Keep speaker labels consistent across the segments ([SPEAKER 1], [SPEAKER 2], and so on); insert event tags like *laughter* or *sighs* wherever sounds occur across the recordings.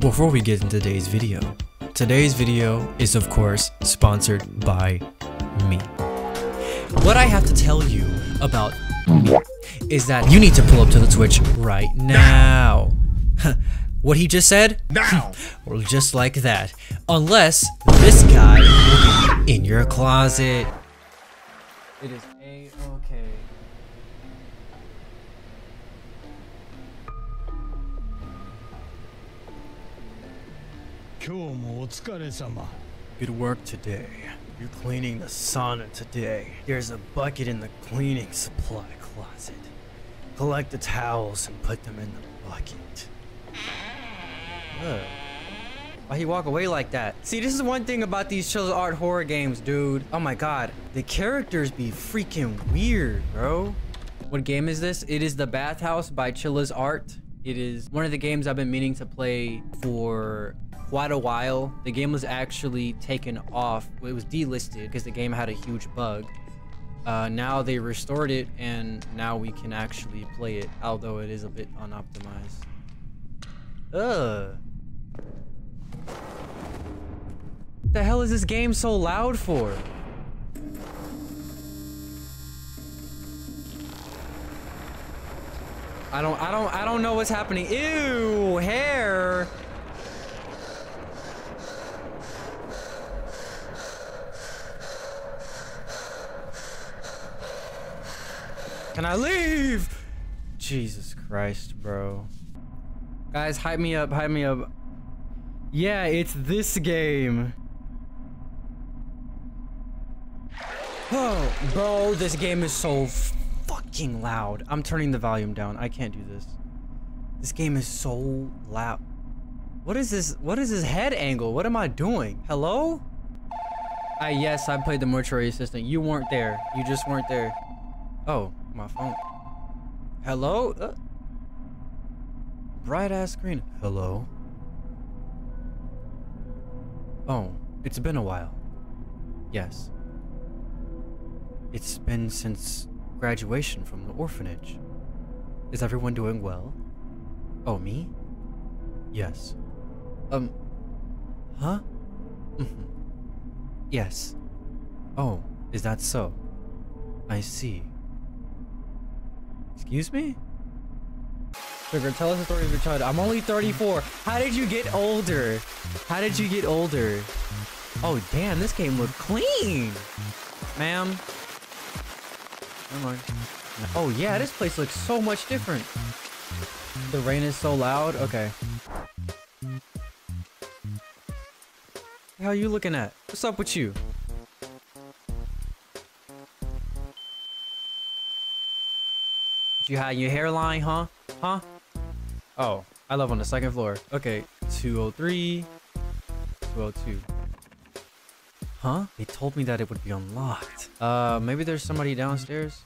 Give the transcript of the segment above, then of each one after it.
[SPEAKER 1] Before we get into today's video, today's video is of course sponsored by me. What I have to tell you about me is that you need to pull up to the Twitch right now. *laughs* what he just said?
[SPEAKER 2] Now! *laughs*
[SPEAKER 1] Well, just like that. Unless this guy will be in your closet. It is Good work today. You're cleaning the sauna today. There's a bucket in the cleaning supply closet. Collect the towels and put them in the bucket. Ugh. Why he walk away like that? See, this is one thing about these Chilla's Art horror games, dude. Oh my god. The characters be freaking weird, bro. What game is this? It is The Bathhouse by Chilla's Art. It is one of the games I've been meaning to play for quite a while. The game was actually taken off. It was delisted because the game had a huge bug. Uh, now they restored it and now we can actually play it, although it is a bit unoptimized. Ugh. The hell is this game so loud for? I don't I don't I don't know what's happening. Ew, hair. Can I leave? Jesus Christ, bro. Guys, hype me up, hype me up. Yeah, it's this game. Oh, bro, this game is so fucking loud. I'm turning the volume down. I can't do this. This game is so loud. What is this? What is this head angle? What am I doing? Hello? I yes, I played the mortuary assistant. You weren't there. You just weren't there. Oh, my phone. Hello? Uh, bright ass screen. Hello? Oh, it's been a while. Yes. It's been since graduation from the orphanage. Is everyone doing well? Oh, me? Yes. Um. Huh? *laughs* Yes. Oh, is that so? I see. Excuse me? Sugar, tell us the story of your childhood. I'm only 34. How did you get older? How did you get older? Oh, damn, this game looked clean. Ma'am. Never mind. Oh, yeah, this place looks so much different. The rain is so loud. Okay. How are you looking at? What's up with you? You had your hairline, huh? Huh? Oh, I live on the second floor. Okay, 203, 202. Huh? They told me that it would be unlocked. Uh, maybe there's somebody downstairs?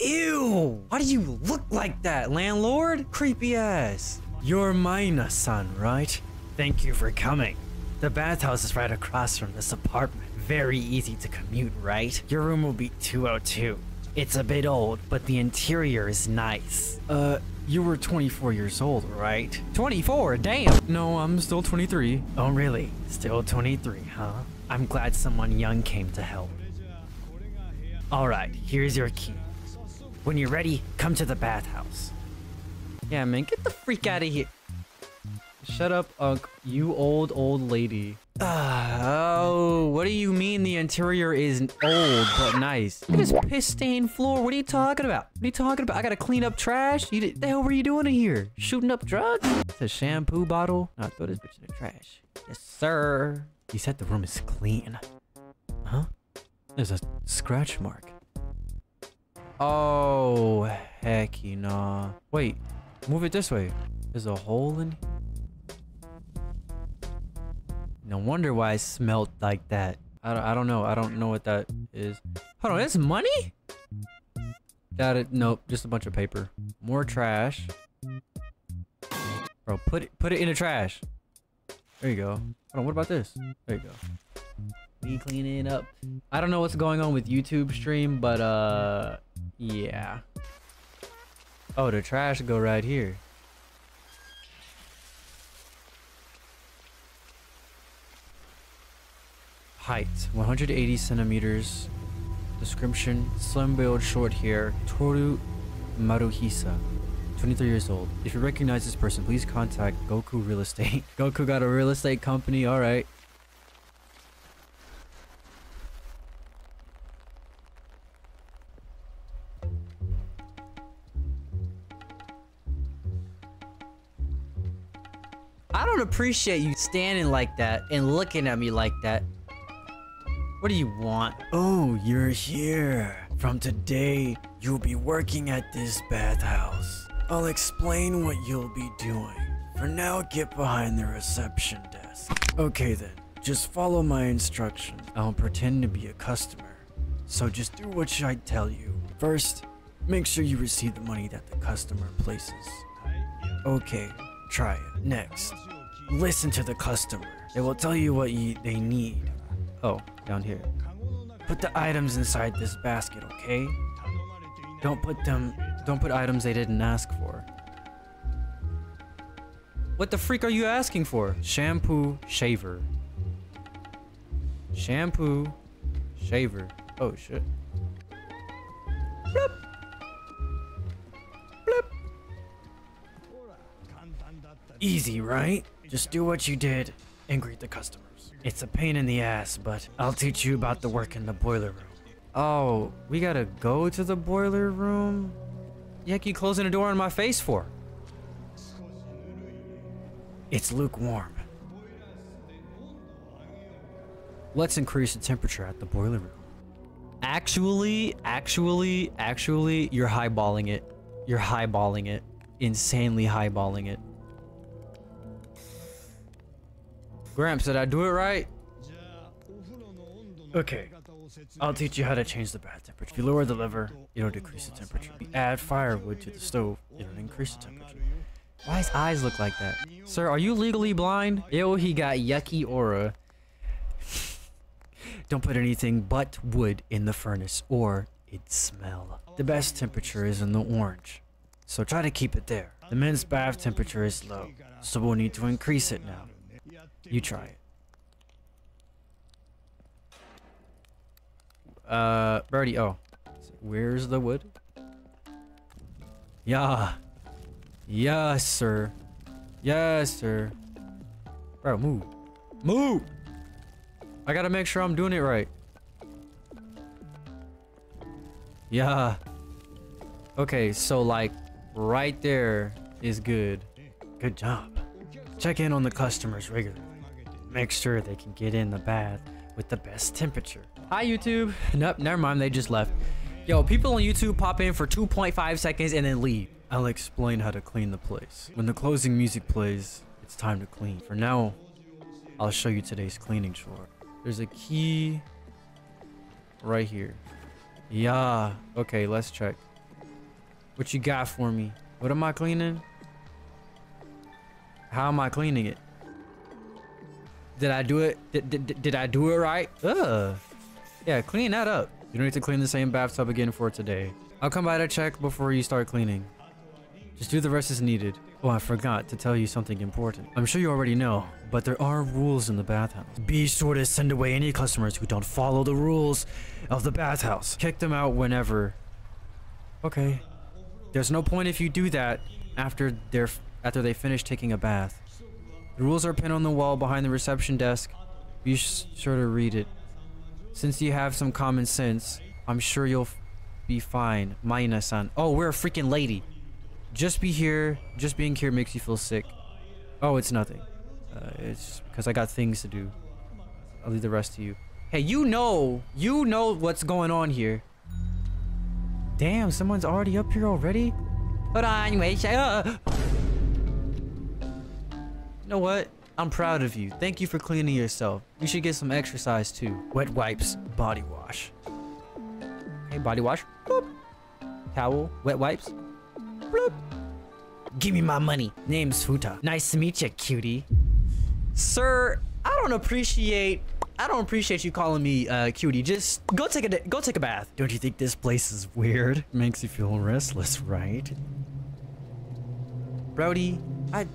[SPEAKER 1] Ew! Why do you look like that, landlord? Creepy ass. You're Mina-san, right? Thank you for coming. The bathhouse is right across from this apartment. Very easy to commute, right? Your room will be 202. It's a bit old, but the interior is nice. Uh, you were 24 years old, right? 24? Damn! No, I'm still 23. Oh, really? Still 23, huh? I'm glad someone young came to help. Alright, here's your key. When you're ready, come to the bathhouse. Yeah, man, get the freak out of here. Shut up, Unk, you old, old lady. Uh, oh, what do you mean the interior is old but nice? Look at this piss stained floor. What are you talking about? What are you talking about? I gotta clean up trash? You the hell were you doing in here? Shooting up drugs? It's a shampoo bottle. Now throw this bitch in the trash. Yes, sir. You said the room is clean. Huh? There's a scratch mark. Oh, heck you nah. Wait, move it this way. There's a hole in No wonder why it smelled like that. I don't, I don't know. I don't know what that is. Hold on, that's money? Got it. Nope, just a bunch of paper. More trash. Bro, put it put it in the trash. There you go. Hold on, what about this? There you go. Me cleaning up. I don't know what's going on with YouTube stream, but uh yeah. Oh, the trash go right here. Height 180 centimeters. Description slim build, short hair. Toru Maruhisa. 23 years old. If you recognize this person, please contact Goku Real Estate. *laughs* Goku got a real estate company, alright. I don't appreciate you standing like that and looking at me like that. What do you want? Oh, you're here. From today, you'll be working at this bathhouse. I'll explain what you'll be doing. For now, get behind the reception desk. Okay then, just follow my instructions. I'll pretend to be a customer. So just do what I tell you. First, make sure you receive the money that the customer places. Okay, try it. Next, listen to the customer. They will tell you what you, they need. Oh, down here. Put the items inside this basket, okay? Don't put them don't put items they didn't ask for. What the freak are you asking for? Shampoo, shaver. Shampoo, shaver. Oh shit. Bloop. Bloop. Easy, right? Just do what you did and greet the It's a pain in the ass, but I'll teach you about the work in the boiler room. Oh, we gotta go to the boiler room? Heck you closing the door on my face for? It's lukewarm. Let's increase the temperature at the boiler room. Actually, actually, actually, you're highballing it. You're highballing it. Insanely highballing it. Gramps, did I do it right? Okay, I'll teach you how to change the bath temperature. If you lower the lever, it'll decrease the temperature. If you add firewood to the stove, it'll increase the temperature. Why his eyes look like that? Sir, are you legally blind? Ew, he got yucky aura. Don't put anything but wood in the furnace or it'd smell. The best temperature is in the orange, so try to keep it there. The men's bath temperature is low, so we'll need to increase it now. You try it. Uh, Birdie, oh. Where's the wood? Yeah. Yes, sir. Yes, sir. Bro, move. Move! I gotta make sure I'm doing it right. Yeah. Okay, so like right there is good. Good job. Check in on the customers regularly. Make sure they can get in the bath with the best temperature. Hi, YouTube. *laughs* Nope, never mind. They just left. Yo, people on YouTube pop in for 2.5 seconds and then leave. I'll explain how to clean the place. When the closing music plays, it's time to clean. For now, I'll show you today's cleaning chore. There's a key right here. Yeah. Okay, let's check. What you got for me? What am I cleaning? How am I cleaning it? Did I do it? Did, did, did I do it right? Ugh. Yeah, clean that up. You don't need to clean the same bathtub again for today. I'll come by to check before you start cleaning. Just do the rest as needed. Oh, I forgot to tell you something important. I'm sure you already know, but there are rules in the bathhouse. Be sure to send away any customers who don't follow the rules of the bathhouse. Kick them out whenever. Okay. There's no point if you do that after they're after they finish taking a bath. The rules are pinned on the wall behind the reception desk. Be sure to read it. Since you have some common sense, I'm sure you'll be fine. Maina-san. Oh, we're a freaking lady. Just be here. Just being here makes you feel sick. Oh, it's nothing. Uh, it's because I got things to do. I'll leave the rest to you. Hey, you know, you know what's going on here. Damn, someone's already up here already? Hold on, wait. Uh. You know what? I'm proud of you. Thank you for cleaning yourself. You should get some exercise too. Wet wipes, body wash. Hey, body wash. Boop. Towel, wet wipes. Bloop. Give me my money. Name's Futa. Nice to meet you, cutie. Sir, I don't appreciate I don't appreciate you calling me uh, cutie. Just go take a go take a bath. Don't you think this place is weird? Makes you feel restless, right? Brody. I.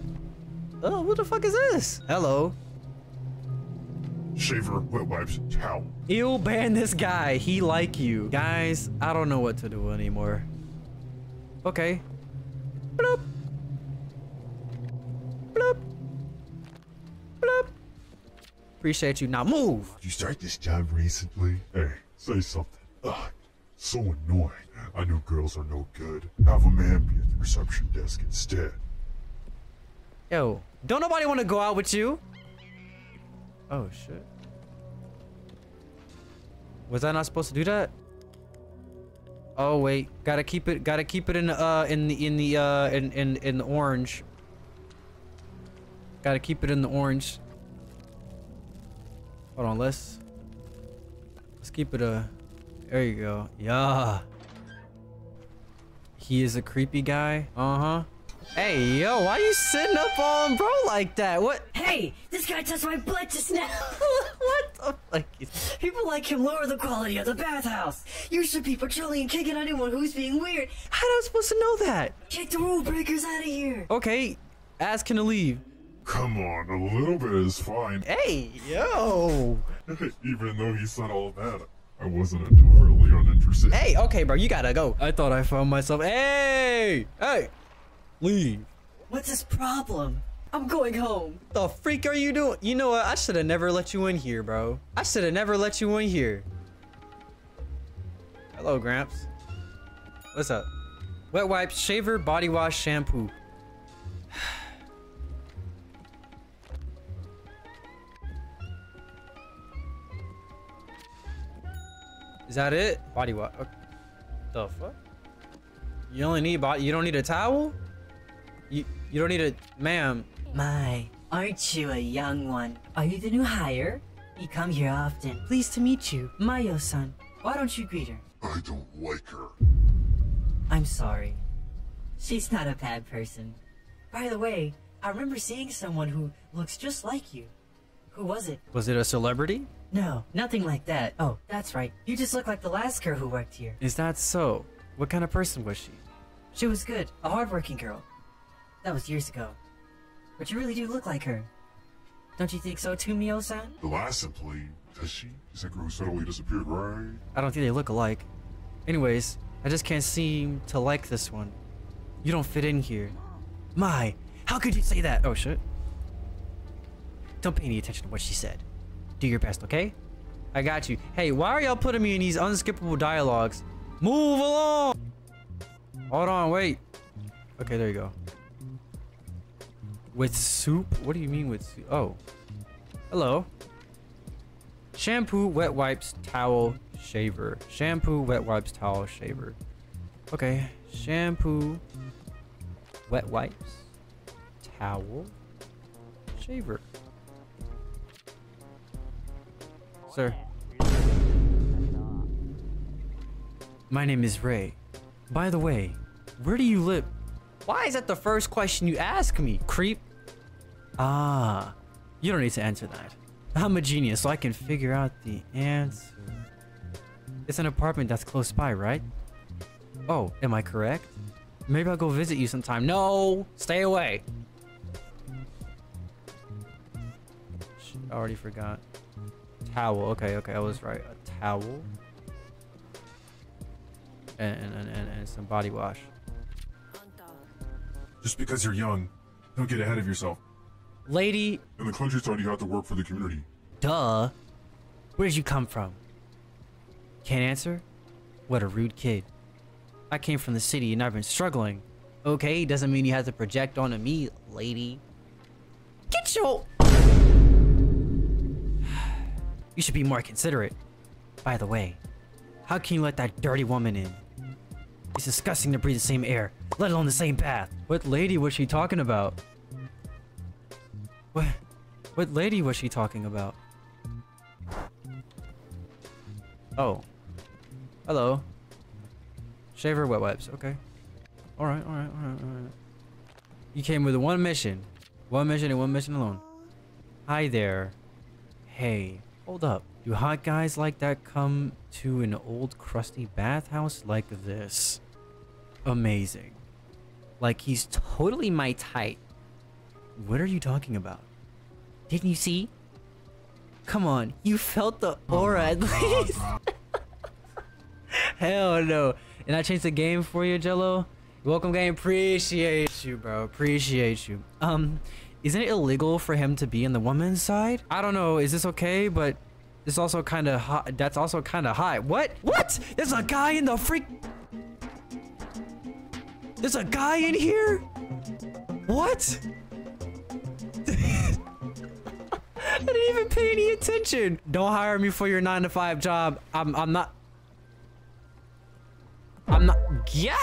[SPEAKER 1] Oh, what the fuck is this? Hello.
[SPEAKER 3] Shaver, wet wipes, towel.
[SPEAKER 1] Ew, ban this guy. He like you. Guys, I don't know what to do anymore. Okay. Bloop. Bloop. Bloop. Appreciate you. Now move.
[SPEAKER 3] Did you start this job recently? Hey, say something. Ugh, so annoying. I know girls are no good. Have a man be at the reception desk instead.
[SPEAKER 1] Yo, don't nobody want to go out with you? Oh shit. Was I not supposed to do that? Oh wait, gotta keep it. Gotta keep it in uh in the in the uh in in in the orange. Gotta keep it in the orange. Hold on, let's let's keep it uh. There you go. Yeah. He is a creepy guy. Uh huh. Hey, yo, why you sitting up on bro like that? What?
[SPEAKER 4] Hey, this guy touched my butt just now. *laughs*
[SPEAKER 1] what the fuck?
[SPEAKER 4] People like him lower the quality of the bathhouse. You should be patrolling and kicking anyone who's being weird.
[SPEAKER 1] How am I supposed to know that?
[SPEAKER 4] Kick the rule breakers out of here.
[SPEAKER 1] Okay, ask him to leave.
[SPEAKER 3] Come on, a little bit is fine.
[SPEAKER 1] Hey, yo.
[SPEAKER 3] Even though he said all that, I wasn't entirely uninterested.
[SPEAKER 1] Hey, okay, bro, you gotta go. I thought I found myself. Hey, hey, leave.
[SPEAKER 4] What's his problem? I'm going home.
[SPEAKER 1] The freak are you doing? You know what? I should have never let you in here, bro. I should have never let you in here. Hello, Gramps. What's up? Wet wipes, shaver, body wash, shampoo. *sighs* Is that it? Body wash. Okay. The fuck? You only need body. You don't need a towel. You you don't need a ma'am.
[SPEAKER 4] My, aren't you a young one? Are you the new hire? You come here often. Pleased to meet you. Mio-san. Why don't you greet her?
[SPEAKER 3] I don't like her.
[SPEAKER 4] I'm sorry. She's not a bad person. By the way, I remember seeing someone who looks just like you. Who was it?
[SPEAKER 1] Was it a celebrity?
[SPEAKER 4] No, nothing like that. Oh, that's right. You just look like the last girl who worked here.
[SPEAKER 1] Is that so? What kind of person was she?
[SPEAKER 4] She was good, a hardworking girl. That was years ago. But you really do look like her. Don't you think so too, Mio-san?
[SPEAKER 3] The last employee, does she? Is that girl who suddenly disappeared, right?
[SPEAKER 1] I don't think they look alike. Anyways, I just can't seem to like this one. You don't fit in here. My, how could you say that? Oh shit. Don't pay any attention to what she said. Do your best, okay? I got you. Hey, why are y'all putting me in these unskippable dialogues? Move along! Hold on, wait. Okay, there you go. With soup? What do you mean with soup? Oh. Hello. Shampoo, wet wipes, towel, shaver. Shampoo, wet wipes, towel, shaver. Okay. Shampoo, wet wipes, towel, shaver. Sir. My name is Ray. By the way, where do you live? Why is that the first question you ask me, creep? Ah, you don't need to answer that. I'm a genius, so I can figure out the answer. It's an apartment that's close by, right? Oh, am I correct? Maybe I'll go visit you sometime. No, stay away. I already forgot. Towel. Okay, okay, I was right. A towel. And, and, and, and some body wash.
[SPEAKER 3] Just because you're young, don't get ahead of yourself.
[SPEAKER 1] Lady,
[SPEAKER 3] In the countryside, you have to work for the community.
[SPEAKER 1] duh. Where did you come from? Can't answer? What a rude kid. I came from the city and I've been struggling. Okay, doesn't mean you have to project onto me, lady. Get your... *sighs* You should be more considerate. By the way, how can you let that dirty woman in? It's disgusting to breathe the same air, let alone the same bath. What lady was she talking about? What? What lady was she talking about? Oh. Hello. Shaver wet wipes. Okay. Alright, alright, alright, alright. You came with one mission. One mission and one mission alone. Hi there. Hey, hold up. Do hot guys like that come to an old crusty bathhouse like this? Amazing. Like he's totally my type. What are you talking about? Didn't you see? Come on, you felt the aura at least. *laughs* Hell no. And I changed the game for you, Jello. Welcome game. Appreciate you, bro. Appreciate you. Um, isn't it illegal for him to be in the woman's side? I don't know. Is this okay? But it's also kind of hot. That's also kind of high. What? What? There's a guy in the freak. There's a guy in here? What? *laughs* I didn't even pay any attention. Don't hire me for your nine to five job. I'm I'm not. I'm not. Yeah.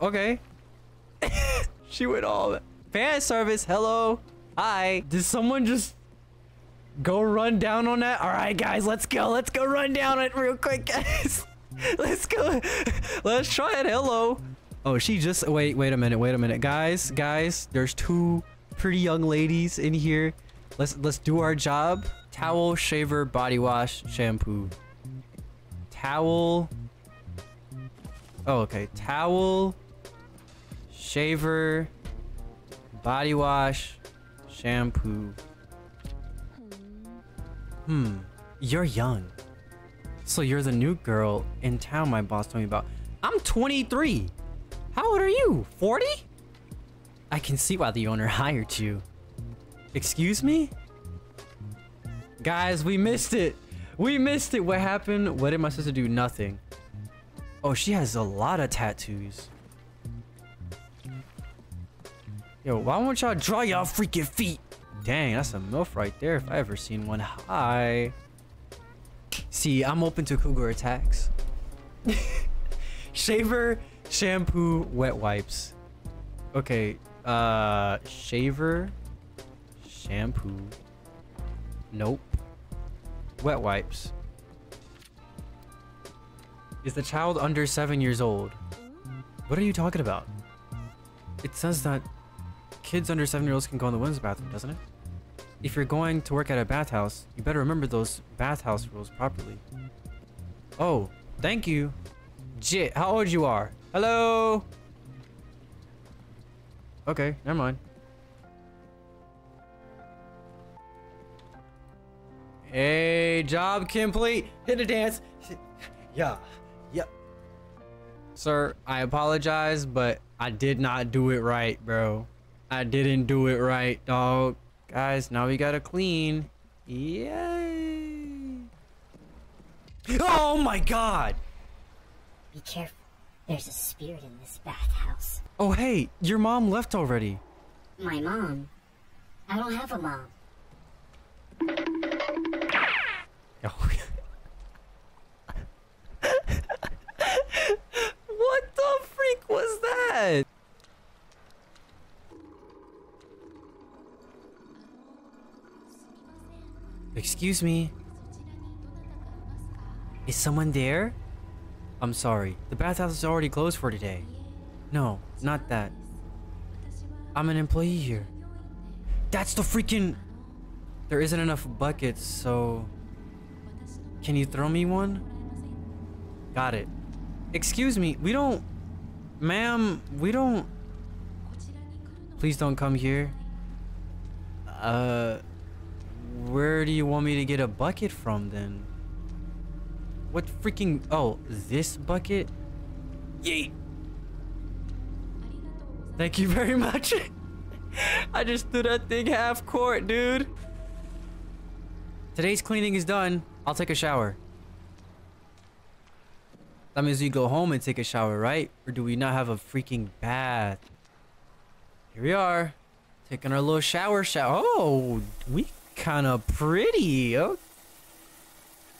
[SPEAKER 1] Okay. *laughs* she went all fan service. Hello. Hi. Did someone just go run down on that? All right, guys. Let's go. Let's go run down it real quick, *laughs* guys. let's go. Let's try it. Hello. Oh, she just wait. Wait a minute. Wait a minute, guys. Guys, there's two pretty young ladies in here. Let's let's do our job. Towel, shaver, body wash, shampoo. Towel. Oh, okay. Towel, shaver, body wash, shampoo. Hmm. You're young. So you're the new girl in town my boss told me about. I'm 23. How old are you? 40? I can see why the owner *laughs* hired you. Excuse me? Guys, we missed it. We missed it. What happened? What did my sister do? Nothing. Oh, she has a lot of tattoos. Yo, why won't y'all draw y'all freaking feet? Dang, that's a MILF right there if I ever seen one. Hi. See, I'm open to cougar attacks. *laughs* Shaver, shampoo, wet wipes. Okay, uh, shaver, shampoo. Nope. Wet wipes. Is the child under seven years old? What are you talking about? It says that kids under seven years olds can go in the women's bathroom, doesn't it? If you're going to work at a bathhouse, you better remember those bathhouse rules properly. Oh, thank you. Jit, how old you are? Hello? Okay, never mind. Hey, job complete. Hit a dance. *laughs* Yeah, Yep. Sir, I apologize, but I did not do it right, bro. I didn't do it right, dog. Guys, now we gotta clean. Yay. Oh my god!
[SPEAKER 5] Be careful. There's a spirit in this bathhouse.
[SPEAKER 1] Oh hey, your mom left already.
[SPEAKER 5] My mom. I don't have a mom.
[SPEAKER 1] Oh. *laughs* what the freak was that? Excuse me. Is someone there? I'm sorry. The bathhouse is already closed for today. No, not that. I'm an employee here. That's the freaking... There isn't enough buckets, so... Can you throw me one? Got it. Excuse me, we don't... Ma'am, we don't... Please don't come here. Uh... Where do you want me to get a bucket from then? What freaking... Oh, this bucket? Yeet. Thank you very much. *laughs* I just threw that thing half court, dude. Today's cleaning is done. I'll take a shower. That means you go home and take a shower, right? Or do we not have a freaking bath? Here we are. Taking our little shower shower. Oh, we kind of pretty. I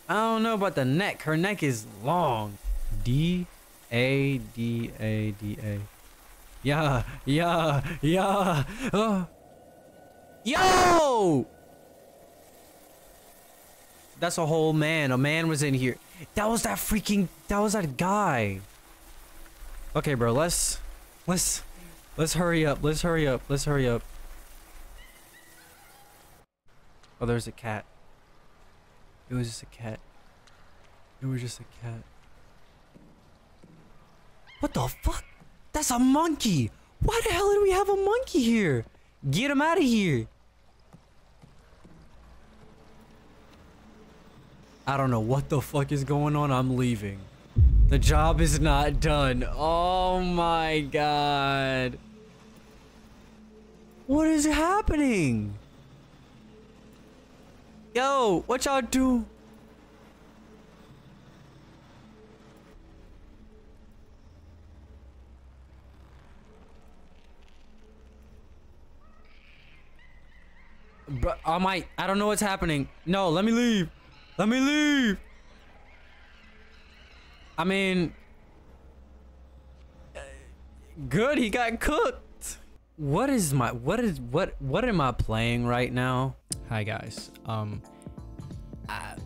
[SPEAKER 1] don't know about the neck. Her neck is long. D A D A D A. Yeah, yeah, yeah. Oh. Yo! That's a whole man. A man was in here. That was that freaking. That was that guy. Okay, bro. Let's, let's, let's hurry up. Let's hurry up. Let's hurry up. Oh, there's a cat. It was just a cat. It was just a cat. What the fuck? That's a monkey. Why the hell do we have a monkey here? Get him out of here. I don't know what the fuck is going on. I'm leaving. The job is not done. Oh my god. What is happening? Yo, what y'all do? Bro, I might. I don't know what's happening. No, let me leave. Let me leave. I mean, uh, good. He got cooked. What is my? What is what? What am I playing right now?
[SPEAKER 6] Hi guys. Um, I,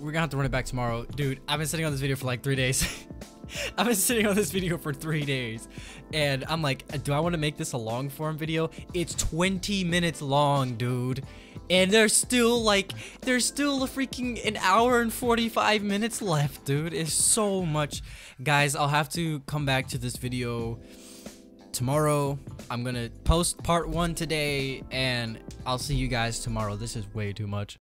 [SPEAKER 6] we're gonna have to run it back tomorrow, dude. I've been sitting on this video for like three days. *laughs* I've been sitting on this video for three days, and I'm like, do I want to make this a long form video? It's 20 minutes long, dude. And there's still like, there's still a freaking an hour and 45 minutes left, dude. It's so much. Guys, I'll have to come back to this video tomorrow. I'm gonna post part one today, and I'll see you guys tomorrow. This is way too much.